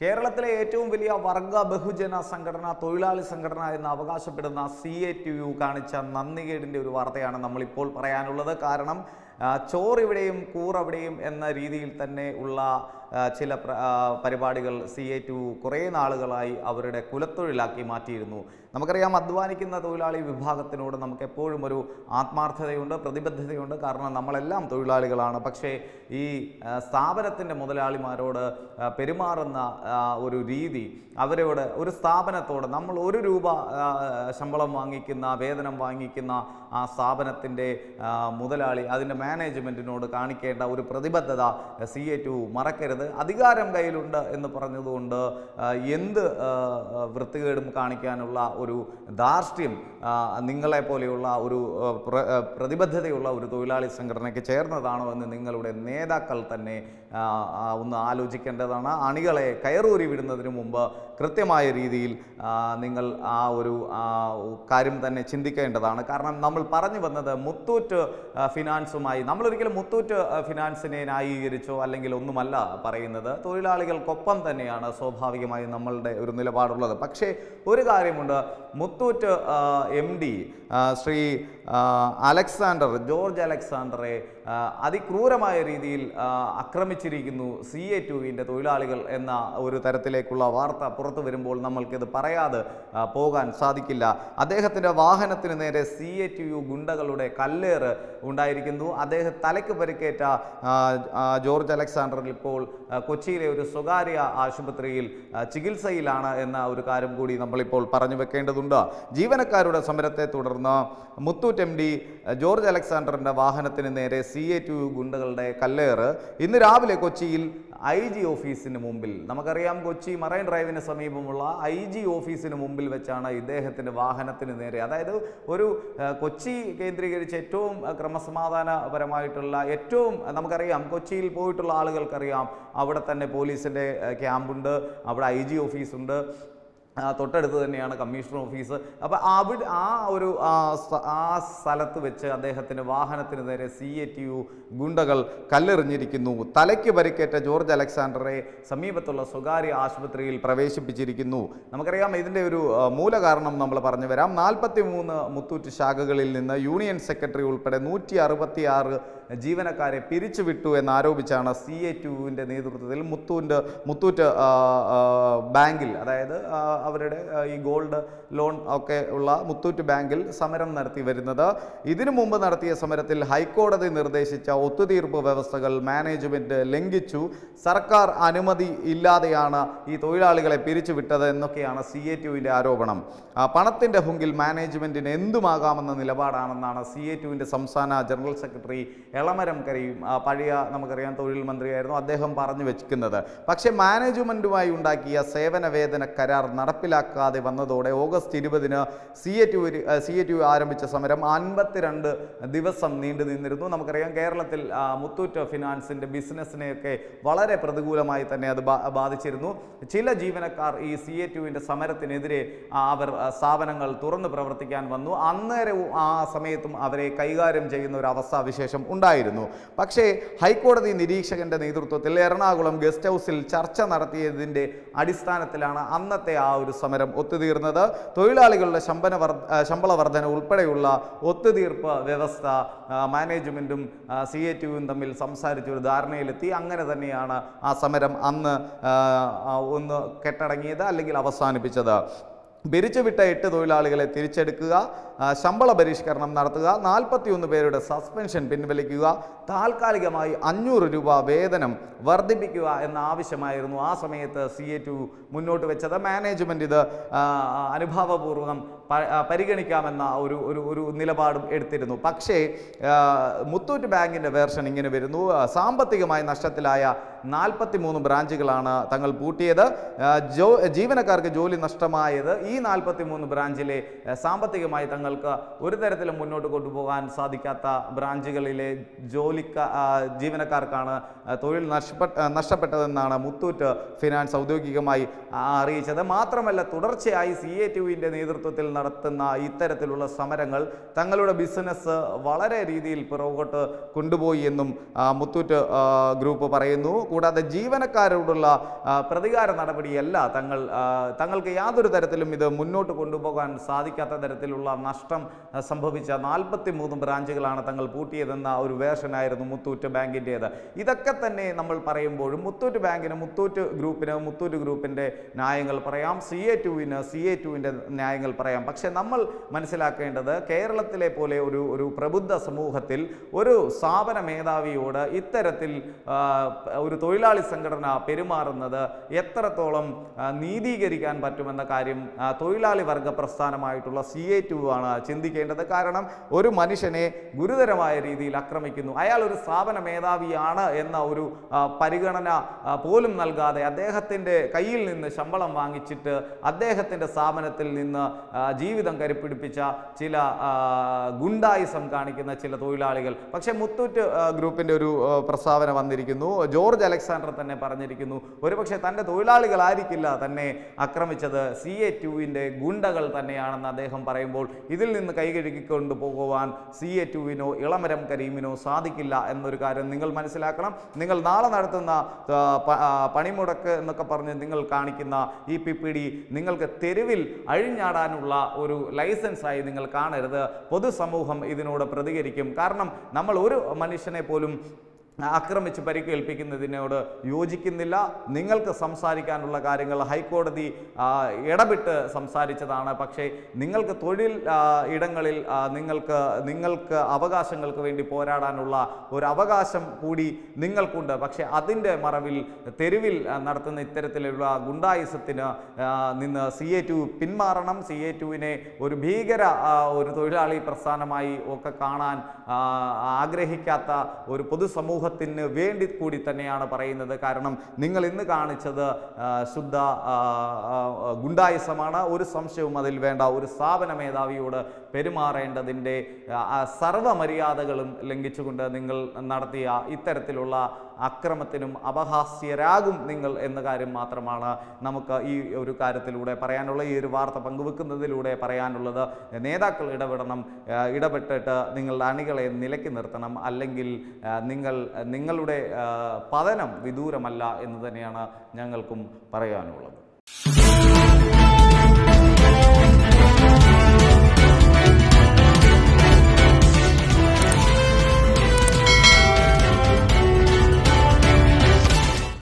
കേരളത്തിലെ ഏറ്റവും വലിയ വർഗ ബഹുജന സംഘടന തൊഴിലാളി സംഘടന എന്ന് അവകാശപ്പെടുന്ന സി എ ടി യു കാണിച്ച നന്ദികേടിന്റെ ഒരു വാർത്തയാണ് നമ്മളിപ്പോൾ പറയാനുള്ളത്. കാരണം ചോറിവിടെയും കൂറവിടെയും എന്ന രീതിയിൽ തന്നെ ഉള്ള ചില പരിപാടികൾ സി എ ടു കുറേ നാളുകളായി അവരുടെ കുലത്തൊഴിലാക്കി മാറ്റിയിരുന്നു. നമുക്കറിയാം അധ്വാനിക്കുന്ന തൊഴിലാളി വിഭാഗത്തിനോട് നമുക്ക് എപ്പോഴും ഒരു ആത്മാർത്ഥതയുണ്ട് പ്രതിബദ്ധതയുണ്ട്. കാരണം നമ്മളെല്ലാം തൊഴിലാളികളാണ്. പക്ഷേ ഈ സ്ഥാപനത്തിന്റെ മുതലാളിമാരോട് പെരുമാറുന്ന ഒരു രീതി അവരോട് ഒരു സ്ഥാപനത്തോട് നമ്മൾ ഒരു രൂപ ശമ്പളം വാങ്ങിക്കുന്ന വേതനം വാങ്ങിക്കുന്ന ആ സ്ഥാപനത്തിന്റെ മുതലാളി അതിന്റെ മാനേജ്മെന്റിനോട് കാണിക്കേണ്ട ഒരു പ്രതിബദ്ധത സി എ ടു മറക്കരുത്. അധികാരം കയ്യിലുണ്ട് എന്ന് പറഞ്ഞതുകൊണ്ട് എന്ത് വൃത്തികേടും കാണിക്കാനുള്ള ഒരു ധാർഷ്ട്യം നിങ്ങളെ പോലെയുള്ള ഒരു പ്ര- പ്രതിബദ്ധതയുള്ള ഒരു തൊഴിലാളി സംഘടനയ്ക്ക് ചേർന്നതാണോ എന്ന് നിങ്ങളുടെ നേതാക്കൾ തന്നെ ഒന്ന് ആലോചിക്കേണ്ടതാണ്. അണികളെ കയറൂരി വിടുന്നതിന് മുമ്പ് കൃത്യമായ രീതിയിൽ നിങ്ങൾ ആ ഒരു കാര്യം തന്നെ ചിന്തിക്കേണ്ടതാണ്. കാരണം നമ്മൾ പറഞ്ഞു വന്നത് മുത്തൂറ്റ് ഫിനാൻസുമായി നമ്മളൊരിക്കലും മുത്തൂറ്റ് ഫിനാൻസിനെ ന്യായീകരിച്ചോ അല്ലെങ്കിൽ ഒന്നുമല്ല പറയുന്നത്. തൊഴിലാളികൾക്കൊപ്പം തന്നെയാണ് സ്വാഭാവികമായും നമ്മളുടെ ഒരു നിലപാടുള്ളത്. പക്ഷേ ഒരു കാര്യമുണ്ട്. മുത്തൂറ്റ് എം ഡി ശ്രീ അലക്സാണ്ടർ ജോർജ് അലക്സാണ്ടറെ അതിക്രൂരമായ രീതിയിൽ ആക്രമിച്ചിരിക്കുന്നു സി എ ടുവിന്റെ തൊഴിലാളികൾ എന്ന ഒരു തരത്തിലേക്കുള്ള വാർത്ത പുറത്തു വരുമ്പോൾ നമ്മൾക്കിത് പറയാതെ പോകാൻ സാധിക്കില്ല. അദ്ദേഹത്തിന്റെ വാഹനത്തിന് നേരെ സി എ ടി യു ഗുണ്ടകളുടെ കല്ലേറ് ഉണ്ടായിരിക്കുന്നു. അദ്ദേഹം തലയ്ക്ക് പരിക്കേറ്റ ജോർജ് അലക്സാണ്ടറിൽ ഇപ്പോൾ കൊച്ചിയിലെ ഒരു സ്വകാര്യ ആശുപത്രിയിൽ ചികിത്സയിലാണ് എന്ന ഒരു കാര്യം കൂടി നമ്മളിപ്പോൾ പറഞ്ഞു വെക്കേണ്ടതുണ്ട്. ജീവനക്കാരുടെ സമരത്തെ തുടർന്ന് മുത്തൂറ്റ് എം ഡി ജോർജ് അലക്സാണ്ടറിന്റെ വാഹനത്തിന് നേരെ സി എ ടു ഗുണ്ടകളുടെ കല്ലേറ്. ഇന്ന് രാവിലെ കൊച്ചിയിൽ ഐ ജി ഓഫീസിന് മുമ്പിൽ നമുക്കറിയാം കൊച്ചി മറൈൻ ഡ്രൈവിന് സമീപമുള്ള ഐ ജി ഓഫീസിന് മുമ്പിൽ വെച്ചാണ് ഇദ്ദേഹത്തിന്റെ വാഹനത്തിന് നേരെ അതായത് ഒരു കൊച്ചി കേന്ദ്രീകരിച്ച് ഏറ്റവും ക്രമസമാധാനപരമായിട്ടുള്ള ഏറ്റവും നമുക്കറിയാം കൊച്ചിയിൽ പോയിട്ടുള്ള ആളുകൾക്കറിയാം അവിടെ തന്നെ പോലീസിന്റെ ക്യാമ്പുണ്ട് അവിടെ ഐ ജി ഓഫീസുണ്ട്. തൊട്ടടുത്ത് തന്നെയാണ് കമ്മീഷണർ ഓഫീസ്. അപ്പോൾ അവിടെ ആ ഒരു ആ സ്ഥലത്ത് വെച്ച് അദ്ദേഹത്തിന്റെ വാഹനത്തിന് നേരെ സി എ ടി യു ഗുണ്ടകൾ കല്ലെറിഞ്ഞിരിക്കുന്നു. തലയ്ക്ക് പരിക്കേറ്റ ജോർജ് അലക്സാണ്ടറെ സമീപത്തുള്ള സ്വകാര്യ ആശുപത്രിയിൽ പ്രവേശിപ്പിച്ചിരിക്കുന്നു. നമുക്കറിയാം ഇതിന്റെ ഒരു മൂലകാരണം നമ്മൾ പറഞ്ഞു വരാം. നാൽപ്പത്തി മൂന്ന് മുത്തൂറ്റ് ശാഖകളിൽ നിന്ന് യൂണിയൻ സെക്രട്ടറി ഉൾപ്പെടെ നൂറ്റി അറുപത്തി ആറ് ജീവനക്കാരെ പിരിച്ചുവിട്ടു എന്നാരോപിച്ചാണ് സി എ ടുവിന്റെ നേതൃത്വത്തിൽ മുത്തൂന്റെ മുത്തൂറ്റ് ബാങ്കിൽ അതായത് അവരുടെ ഈ ഗോൾഡ് ലോൺ ഒക്കെ ഉള്ള മുത്തൂറ്റ് ബാങ്കിൽ സമരം നടത്തി വരുന്നത്. ഇതിനു മുമ്പ് നടത്തിയ സമരത്തിൽ ഹൈക്കോടതി നിർദ്ദേശിച്ച ഒത്തുതീർപ്പ് വ്യവസ്ഥകൾ മാനേജ്മെന്റ് ലംഘിച്ചു. സർക്കാർ അനുമതി ഇല്ലാതെയാണ് ഈ തൊഴിലാളികളെ പിരിച്ചുവിട്ടത് എന്നൊക്കെയാണ് സി എ ടുവിന്റെ ആരോപണം. പണത്തിന്റെ ഹുങ്കിൽ മാനേജ്മെന്റിന് എന്തുമാകാമെന്ന നിലപാടാണെന്നാണ് സി എ ടുവിന്റെ സംസ്ഥാന ജനറൽ സെക്രട്ടറി എളമരം കരയും പഴയ നമുക്കറിയാം തൊഴിൽ മന്ത്രിയായിരുന്നു അദ്ദേഹം പറഞ്ഞു വെച്ചിരിക്കുന്നത്. പക്ഷേ മാനേജ്മെന്റുമായി ഉണ്ടാക്കിയ സേവന വേതന കരാർ നടപ്പിലാക്കാതെ വന്നതോടെ ഓഗസ്റ്റ് ഇരുപതിന് C A two C A two ആരംഭിച്ച സമരം അൻപത്തിരണ്ട് ദിവസം നീണ്ടു നിന്നിരുന്നു. നമുക്കറിയാം കേരളത്തിൽ മുത്തൂറ്റ് ഫിനാൻസിന്റെ ബിസിനസ്സിനെയൊക്കെ വളരെ പ്രതികൂലമായി തന്നെ അത് ബാധിച്ചിരുന്നു. ചില ജീവനക്കാർ ഈ സി എ ടുവിന്റെ സമരത്തിനെതിരെ അവർ സ്ഥാപനങ്ങൾ തുറന്നു പ്രവർത്തിക്കാൻ വന്നു. അന്നേരവും ആ സമയത്തും അവരെ കൈകാര്യം ചെയ്യുന്ന ഒരു അവസ്ഥാവിശേഷം ഉണ്ടായിരുന്നു. പക്ഷേ ഹൈക്കോടതി നിരീക്ഷകന്റെ നേതൃത്വത്തിൽ എറണാകുളം ഗസ്റ്റ് ഹൗസിൽ ചർച്ച നടത്തിയതിന്റെ അടിസ്ഥാനത്തിലാണ് അന്നത്തെ ആ സമരം ഒത്തുതീർന്നത്. തൊഴിലാളികളുടെ ശമ്പന ശമ്പള വർധന ഉൾപ്പെടെയുള്ള ഒത്തുതീർപ്പ് വ്യവസ്ഥ മാനേജ്മെന്റും സി എ ടിയും തമ്മിൽ സംസാരിച്ച് ഒരു ധാരണയിലെത്തി. അങ്ങനെ തന്നെയാണ് ആ സമരം അന്ന് ഒന്ന് കെട്ടടങ്ങിയത് അല്ലെങ്കിൽ അവസാനിപ്പിച്ചത്. പിരിച്ചുവിട്ട എട്ട് തൊഴിലാളികളെ തിരിച്ചെടുക്കുക ശമ്പള പരിഷ്കരണം നടത്തുക നാൽപ്പത്തിയൊന്ന് പേരുടെ സസ്പെൻഷൻ പിൻവലിക്കുക താൽക്കാലികമായി അഞ്ഞൂറ് രൂപ വേതനം വർദ്ധിപ്പിക്കുക എന്ന ആവശ്യമായിരുന്നു ആ സമയത്ത് സി എ ടു മുന്നോട്ട് വെച്ചത്. മാനേജ്മെന്റ് ഇത് അനുഭാവപൂർവം പരിഗണിക്കാമെന്ന ഒരു ഒരു ഒരു നിലപാടും എടുത്തിരുന്നു. പക്ഷേ മുത്തൂറ്റ് ബാങ്കിന്റെ വേർഷൻ ഇങ്ങനെ വരുന്നു. സാമ്പത്തികമായി നഷ്ടത്തിലായ നാൽപ്പത്തി മൂന്ന് ബ്രാഞ്ചുകളാണ് തങ്ങൾ പൂട്ടിയത്. ജോ ജീവനക്കാർക്ക് ജോലി നഷ്ടമായത് ഈ നാൽപ്പത്തി മൂന്ന് ബ്രാഞ്ചിലെ സാമ്പത്തികമായി തങ്ങൾക്ക് ഒരു തരത്തിലും മുന്നോട്ട് കൊണ്ടുപോകാൻ സാധിക്കാത്ത ബ്രാഞ്ചുകളിലെ ജോലിക്ക ജീവനക്കാർക്കാണ് തൊഴിൽ നഷ്ടപ്പെട്ട നഷ്ടപ്പെട്ടതെന്നാണ് മുത്തൂറ്റ് ഫിനാൻസ് ഔദ്യോഗികമായി അറിയിച്ചത്. മാത്രമല്ല തുടർച്ചയായി സി എ ടുവിന്റെ നേതൃത്വത്തിൽ നടത്തുന്ന ഇത്തരത്തിലുള്ള സമരങ്ങൾ തങ്ങളുടെ ബിസിനസ് വളരെ രീതിയിൽ പുറകോട്ട് കൊണ്ടുപോയി എന്നും മുത്തൂറ്റ് ഗ്രൂപ്പ് പറയുന്നു. കൂടാതെ ജീവനക്കാരോടുള്ള പ്രതികാര നടപടിയല്ല തങ്ങൾ തങ്ങൾക്ക് യാതൊരു തരത്തിലും ഇത് മുന്നോട്ട് കൊണ്ടുപോകാൻ സാധിക്കാത്ത തരത്തിലുള്ള നഷ്ടം സംഭവിച്ച നാൽപ്പത്തി മൂന്ന് ബ്രാഞ്ചുകളാണ് തങ്ങൾ പൂട്ടിയതെന്ന ഒരു വേർഷനായിരുന്നു മുത്തൂറ്റ് ബാങ്കിന്റേത്. ഇതൊക്കെ തന്നെ നമ്മൾ പറയുമ്പോഴും മുത്തൂറ്റ് ബാങ്കിന് മുത്തൂറ്റ് ഗ്രൂപ്പിന് മുത്തൂറ്റ് ഗ്രൂപ്പിന്റെ ന്യായങ്ങൾ പറയാം സി എ ടുവിന് സി എ ടുവിന്റെ ന്യായങ്ങൾ പറയാം. പക്ഷേ നമ്മൾ മനസ്സിലാക്കേണ്ടത് കേരളത്തിലെ പോലെ ഒരു ഒരു പ്രബുദ്ധ സമൂഹത്തിൽ ഒരു സ്ഥാപന മേധാവിയോട് ഇത്തരത്തിൽ ആ, ഒരു തൊഴിലാളി സംഘടന പെരുമാറുന്നത് എത്രത്തോളം നീതീകരിക്കാൻ പറ്റുമെന്ന കാര്യം തൊഴിലാളി വർഗ പ്രസ്ഥാനമായിട്ടുള്ള സി എ ടു ആണ് ചിന്തിക്കേണ്ടത്. കാരണം ഒരു മനുഷ്യനെ ഗുരുതരമായ രീതിയിൽ ആക്രമിക്കുന്നു. അയാൾ ഒരു സ്ഥാപന മേധാവിയാണ് എന്ന ഒരു പരിഗണന പോലും നൽകാതെ അദ്ദേഹത്തിന്റെ കയ്യിൽ നിന്ന് ശമ്പളം വാങ്ങിച്ചിട്ട് അദ്ദേഹത്തിന്റെ സ്ഥാപനത്തിൽ നിന്ന് ജീവിതം കരുപ്പിടിപ്പിച്ച ചില ഗുണ്ടായുസം കാണിക്കുന്ന ചില തൊഴിലാളികൾ. പക്ഷേ മുത്തൂറ്റ് ഗ്രൂപ്പിന്റെ ഒരു പ്രസ്താവന വന്നിരിക്കുന്നു. ജോർജ് അലക്സാണ്ടർ തന്നെ പറഞ്ഞിരിക്കുന്നു. ഒരുപക്ഷെ തന്റെ തൊഴിലാളികളായിരിക്കില്ല തന്നെ ആക്രമിച്ചത്. സി എ ടുവിന്റെ ഗുണ്ടകൾ തന്നെയാണെന്ന് അദ്ദേഹം പറയുമ്പോൾ ഇതിൽ നിന്ന് കൈകഴുകിക്കൊണ്ട് പോകുവാൻ സി എ ടുവിനോ ഇളമരം കരീമിനോ സാധിക്കില്ല എന്നൊരു കാര്യം നിങ്ങൾ മനസ്സിലാക്കണം. നിങ്ങൾ നാളെ നടത്തുന്ന പണിമുടക്ക് എന്നൊക്കെ പറഞ്ഞ് നിങ്ങൾ കാണിക്കുന്ന ഈ പി പി ഡി നിങ്ങൾക്ക് തെരുവിൽ അഴിഞ്ഞാടാനുള്ള ഒരു ലൈസൻസായി നിങ്ങൾ കാണരുത്. പൊതുസമൂഹം ഇതിനോട് പ്രതികരിക്കും. കാരണം നമ്മൾ ഒരു മനുഷ്യനെ പോലും ആക്രമിച്ച് പരിക്കേൽപ്പിക്കുന്നതിനോട് യോജിക്കുന്നില്ല. നിങ്ങൾക്ക് സംസാരിക്കാനുള്ള കാര്യങ്ങൾ ഹൈക്കോടതി ഇടപെട്ട് സംസാരിച്ചതാണ്. പക്ഷേ നിങ്ങൾക്ക് തൊഴിൽ ഇടങ്ങളിൽ നിങ്ങൾക്ക് നിങ്ങൾക്ക് അവകാശങ്ങൾക്ക് വേണ്ടി പോരാടാനുള്ള ഒരു അവകാശം കൂടി നിങ്ങൾക്കുണ്ട്. പക്ഷേ അതിന്റെ മറവിൽ തെരുവിൽ നടത്തുന്ന ഇത്തരത്തിലുള്ള ഗുണ്ടായുസത്തിന് നിന്ന് സി എ ടു പിന്മാറണം. സി എ ടുവിനെ ഒരു ഭീകര ഒരു തൊഴിലാളി പ്രസ്ഥാനമായി ഒക്കെ കാണാൻ ആഗ്രഹിക്കാത്ത ഒരു പൊതുസമൂഹത്തിന് വേണ്ടി കൂടി തന്നെയാണ് പറയുന്നത്. കാരണം നിങ്ങൾ ഇന്ന് കാണിച്ചത് ശുദ്ധ ഗുണ്ടായുസമാണ്. ഒരു സംശയവും അതിൽ വേണ്ട. ഒരു സ്ഥാപന മേധാവിയോട് പെരുമാറേണ്ടതിന്റെ സർവമര്യാദകളും ലംഘിച്ചുകൊണ്ട് നിങ്ങൾ നടത്തിയ ഇത്തരത്തിലുള്ള അക്രമത്തിനും അപഹാസ്യരാകും നിങ്ങൾ എന്ന കാര്യം മാത്രമാണ് നമുക്ക് ഈ ഒരു കാര്യത്തിലൂടെ പറയാനുള്ള ഈ ഒരു വാർത്ത പങ്കുവെക്കുന്നതിലൂടെ പറയാനുള്ളത്. നേതാക്കൾ ഇടപെടണം ഇടപെട്ടിട്ട് നിങ്ങളുടെ അണികളെ നിലയ്ക്ക് നിർത്തണം അല്ലെങ്കിൽ നിങ്ങൾ നിങ്ങളുടെ പതനം വിദൂരമല്ല എന്ന് തന്നെയാണ് ഞങ്ങൾക്കും പറയാനുള്ളത്.